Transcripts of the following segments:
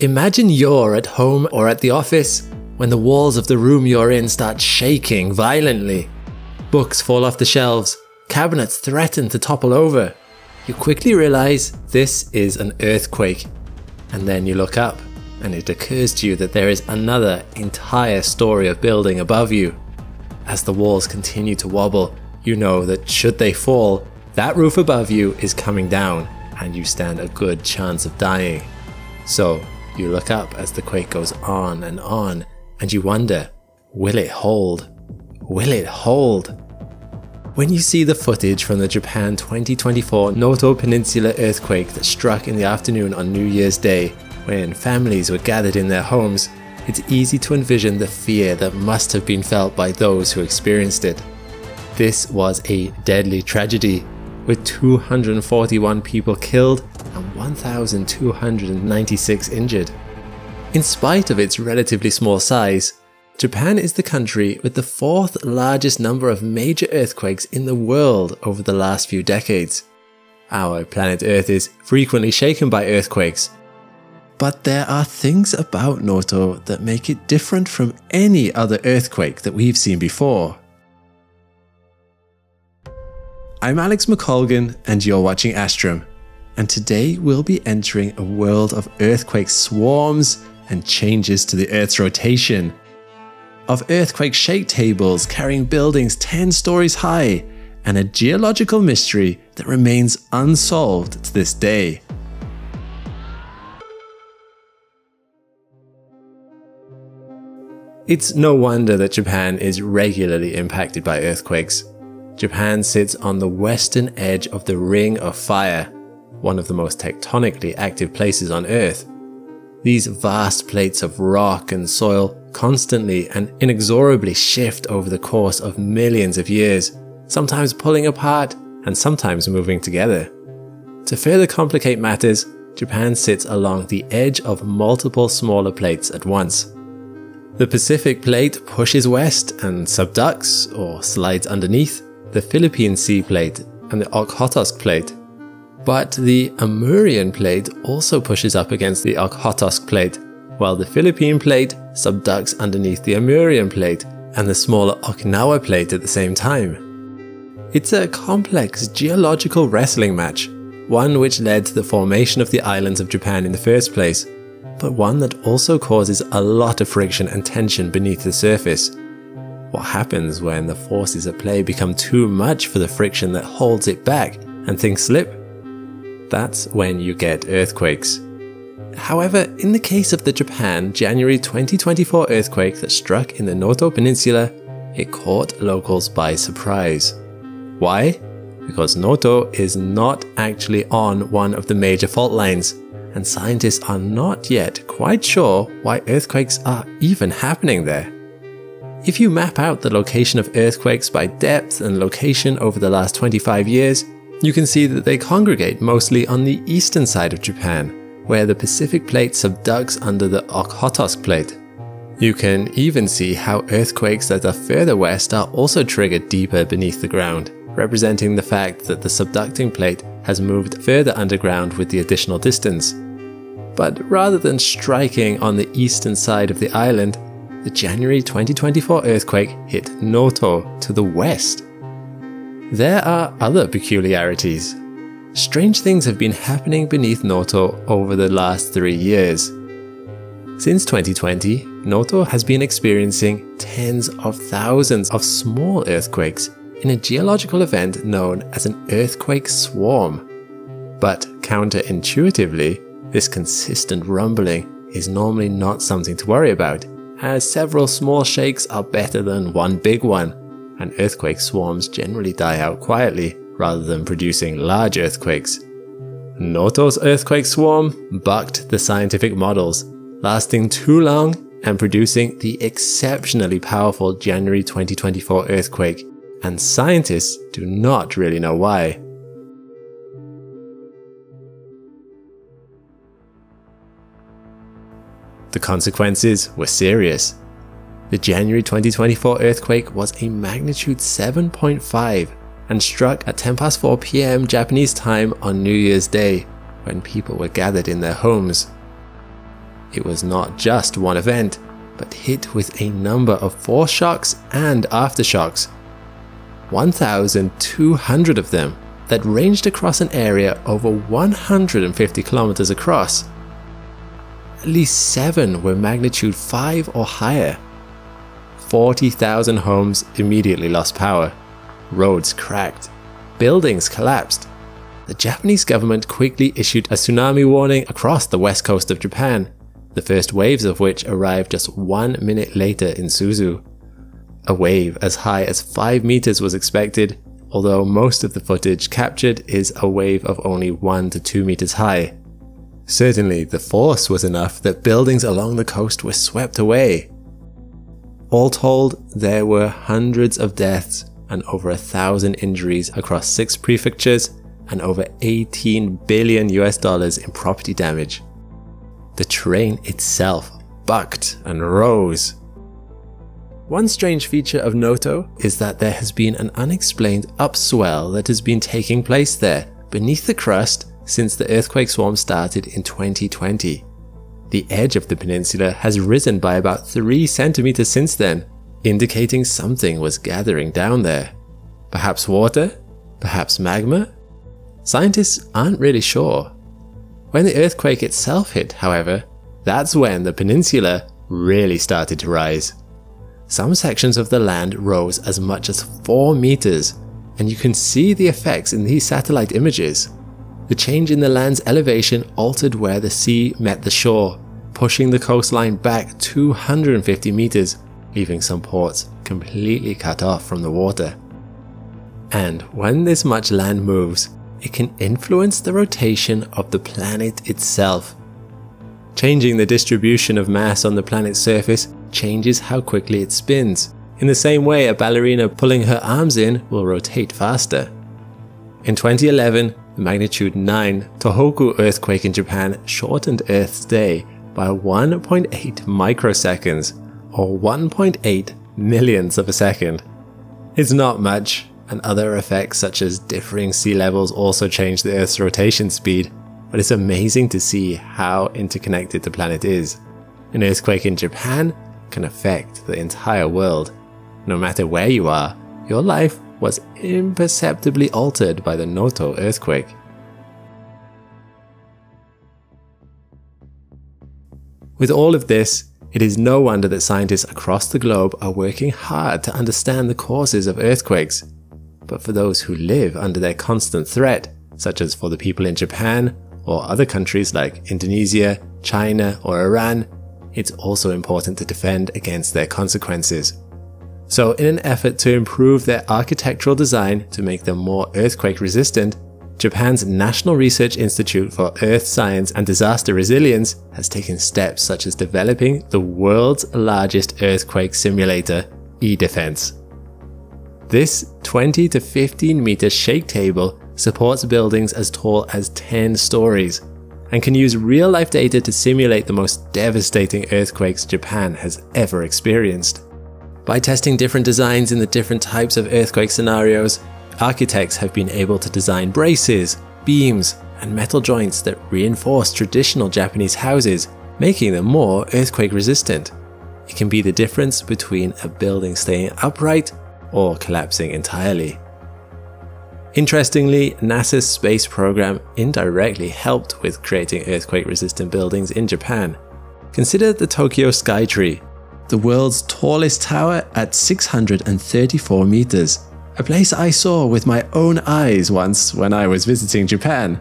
Imagine you're at home or at the office when the walls of the room you're in start shaking violently. Books fall off the shelves, cabinets threaten to topple over. You quickly realize this is an earthquake. And then you look up, and it occurs to you that there is another entire story of building above you. As the walls continue to wobble, you know that should they fall, that roof above you is coming down, and you stand a good chance of dying. So, you look up as the quake goes on and on, and you wonder, will it hold? Will it hold? When you see the footage from the Japan 2024 Noto Peninsula earthquake that struck in the afternoon on New Year's Day, when families were gathered in their homes, it's easy to envision the fear that must have been felt by those who experienced it. This was a deadly tragedy, with 241 people killed 1,296 injured. In spite of its relatively small size, Japan is the country with the fourth largest number of major earthquakes in the world over the last few decades. Our planet Earth is frequently shaken by earthquakes. But there are things about Noto that make it different from any other earthquake that we've seen before. I'm Alex McColgan, and you're watching Astrum and today we'll be entering a world of earthquake swarms and changes to the Earth's rotation. Of earthquake shake tables carrying buildings 10 stories high, and a geological mystery that remains unsolved to this day. It's no wonder that Japan is regularly impacted by earthquakes. Japan sits on the western edge of the Ring of Fire, one of the most tectonically active places on Earth. These vast plates of rock and soil constantly and inexorably shift over the course of millions of years, sometimes pulling apart and sometimes moving together. To further complicate matters, Japan sits along the edge of multiple smaller plates at once. The Pacific Plate pushes west and subducts or slides underneath the Philippine Sea Plate and the Okhotsk Plate but the Amurian plate also pushes up against the Okhotsk plate, while the Philippine plate subducts underneath the Amurian plate and the smaller Okinawa plate at the same time. It's a complex geological wrestling match, one which led to the formation of the islands of Japan in the first place, but one that also causes a lot of friction and tension beneath the surface. What happens when the forces at play become too much for the friction that holds it back and things slip? That's when you get earthquakes. However, in the case of the Japan January 2024 earthquake that struck in the Noto Peninsula, it caught locals by surprise. Why? Because Noto is not actually on one of the major fault lines, and scientists are not yet quite sure why earthquakes are even happening there. If you map out the location of earthquakes by depth and location over the last 25 years, you can see that they congregate mostly on the eastern side of Japan, where the Pacific plate subducts under the Okhotsk plate. You can even see how earthquakes that are further west are also triggered deeper beneath the ground, representing the fact that the subducting plate has moved further underground with the additional distance. But rather than striking on the eastern side of the island, the January 2024 earthquake hit Noto to the west. There are other peculiarities. Strange things have been happening beneath Noto over the last three years. Since 2020, Noto has been experiencing tens of thousands of small earthquakes in a geological event known as an earthquake swarm. But counterintuitively, this consistent rumbling is normally not something to worry about, as several small shakes are better than one big one and earthquake swarms generally die out quietly rather than producing large earthquakes. Noto's earthquake swarm bucked the scientific models, lasting too long and producing the exceptionally powerful January 2024 earthquake, and scientists do not really know why. The consequences were serious. The January 2024 earthquake was a magnitude 7.5 and struck at 10 past 4 pm Japanese time on New Year's Day when people were gathered in their homes. it was not just one event, but hit with a number of foreshocks and aftershocks. 1,200 of them that ranged across an area over 150 kilometers across. At least seven were magnitude 5 or higher. 40,000 homes immediately lost power, roads cracked, buildings collapsed. The Japanese government quickly issued a tsunami warning across the west coast of Japan, the first waves of which arrived just one minute later in Suzu. A wave as high as 5 meters was expected, although most of the footage captured is a wave of only 1 to 2 meters high. Certainly, the force was enough that buildings along the coast were swept away, all told, there were hundreds of deaths and over a thousand injuries across six prefectures and over 18 billion US dollars in property damage. The train itself bucked and rose. One strange feature of Noto is that there has been an unexplained upswell that has been taking place there beneath the crust since the earthquake swarm started in 2020. The edge of the peninsula has risen by about 3 centimeters since then, indicating something was gathering down there. Perhaps water? Perhaps magma? Scientists aren't really sure. When the earthquake itself hit, however, that's when the peninsula really started to rise. Some sections of the land rose as much as 4 meters, and you can see the effects in these satellite images. The change in the land's elevation altered where the sea met the shore, pushing the coastline back 250 meters, leaving some ports completely cut off from the water. And when this much land moves, it can influence the rotation of the planet itself. Changing the distribution of mass on the planet's surface changes how quickly it spins. In the same way, a ballerina pulling her arms in will rotate faster. In 2011, the magnitude 9 Tohoku earthquake in Japan shortened Earth's day by 1.8 microseconds, or 1.8 millionths of a second. It's not much, and other effects such as differing sea levels also change the Earth's rotation speed, but it's amazing to see how interconnected the planet is. An earthquake in Japan can affect the entire world. No matter where you are, your life was imperceptibly altered by the Noto earthquake. With all of this, it is no wonder that scientists across the globe are working hard to understand the causes of earthquakes. But for those who live under their constant threat, such as for the people in Japan or other countries like Indonesia, China, or Iran, it's also important to defend against their consequences. So in an effort to improve their architectural design to make them more earthquake resistant, Japan's National Research Institute for Earth Science and Disaster Resilience has taken steps such as developing the world's largest earthquake simulator, eDefense. This 20 to 15 meter shake table supports buildings as tall as 10 stories and can use real life data to simulate the most devastating earthquakes Japan has ever experienced. By testing different designs in the different types of earthquake scenarios, architects have been able to design braces, beams, and metal joints that reinforce traditional Japanese houses, making them more earthquake resistant. It can be the difference between a building staying upright or collapsing entirely. Interestingly, NASA's space program indirectly helped with creating earthquake resistant buildings in Japan. Consider the Tokyo Skytree, the world's tallest tower at 634 meters, a place I saw with my own eyes once when I was visiting Japan.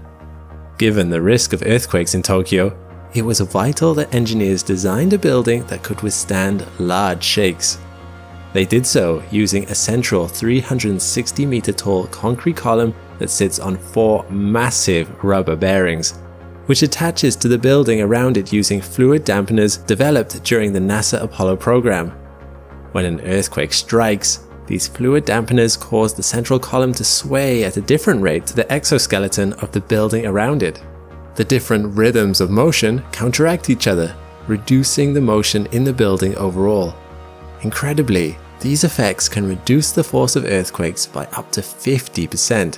Given the risk of earthquakes in Tokyo, it was vital that engineers designed a building that could withstand large shakes. They did so using a central 360 meter tall concrete column that sits on four massive rubber bearings which attaches to the building around it using fluid dampeners developed during the NASA Apollo program. When an earthquake strikes, these fluid dampeners cause the central column to sway at a different rate to the exoskeleton of the building around it. The different rhythms of motion counteract each other, reducing the motion in the building overall. Incredibly, these effects can reduce the force of earthquakes by up to 50%.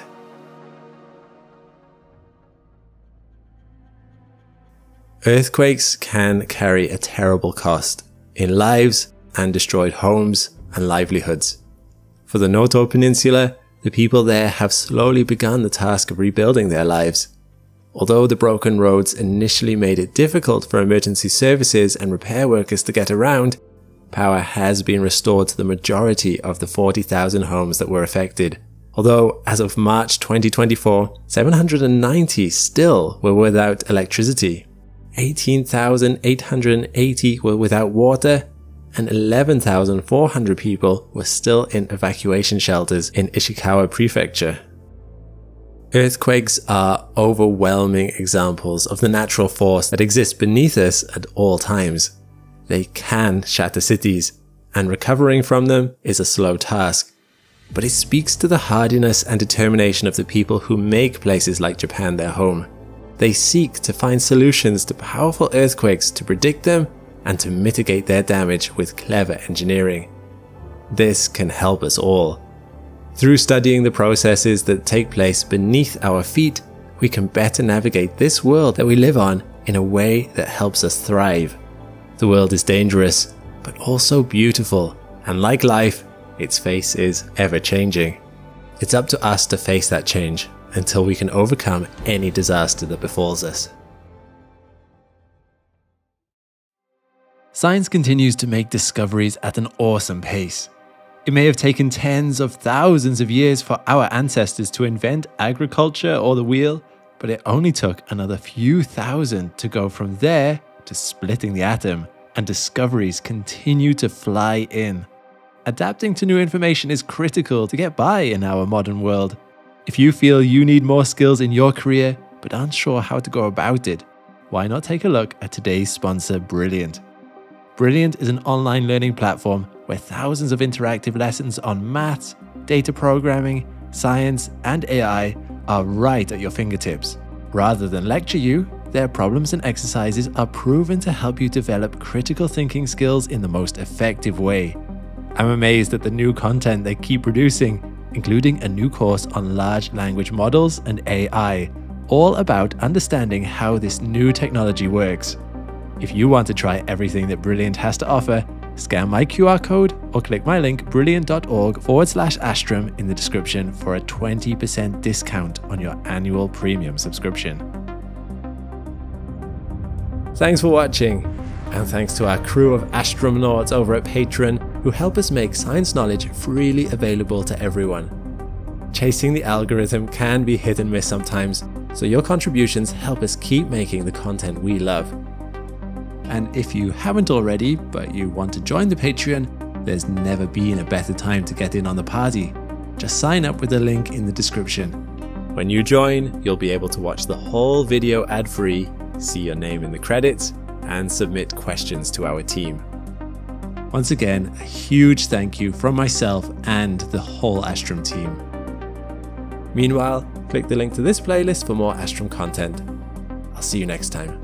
Earthquakes can carry a terrible cost in lives and destroyed homes and livelihoods. For the Noto Peninsula, the people there have slowly begun the task of rebuilding their lives. Although the broken roads initially made it difficult for emergency services and repair workers to get around, power has been restored to the majority of the 40,000 homes that were affected. Although, as of March 2024, 790 still were without electricity, 18,880 were without water, and 11,400 people were still in evacuation shelters in Ishikawa Prefecture. Earthquakes are overwhelming examples of the natural force that exists beneath us at all times. They can shatter cities, and recovering from them is a slow task. But it speaks to the hardiness and determination of the people who make places like Japan their home. They seek to find solutions to powerful earthquakes to predict them and to mitigate their damage with clever engineering. This can help us all. Through studying the processes that take place beneath our feet, we can better navigate this world that we live on in a way that helps us thrive. The world is dangerous, but also beautiful, and like life, its face is ever changing. It's up to us to face that change until we can overcome any disaster that befalls us. Science continues to make discoveries at an awesome pace. It may have taken tens of thousands of years for our ancestors to invent agriculture or the wheel, but it only took another few thousand to go from there to splitting the atom, and discoveries continue to fly in. Adapting to new information is critical to get by in our modern world. If you feel you need more skills in your career but aren't sure how to go about it, why not take a look at today's sponsor, Brilliant? Brilliant is an online learning platform where thousands of interactive lessons on maths, data programming, science, and AI are right at your fingertips. Rather than lecture you, their problems and exercises are proven to help you develop critical thinking skills in the most effective way. I'm amazed at the new content they keep producing, including a new course on large language models and AI, all about understanding how this new technology works. If you want to try everything that Brilliant has to offer, scan my QR code or click my link brilliant.org forward slash Astrum in the description for a 20% discount on your annual premium subscription. Thanks for watching, and thanks to our crew of astronauts over at Patreon who help us make science knowledge freely available to everyone. Chasing the algorithm can be hit and miss sometimes, so your contributions help us keep making the content we love. And if you haven't already, but you want to join the Patreon, there's never been a better time to get in on the party. Just sign up with the link in the description. When you join, you'll be able to watch the whole video ad free, see your name in the credits, and submit questions to our team. Once again, a huge thank you from myself and the whole Astrum team. Meanwhile, click the link to this playlist for more Astrum content. I'll see you next time.